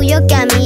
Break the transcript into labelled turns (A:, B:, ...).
A: you got me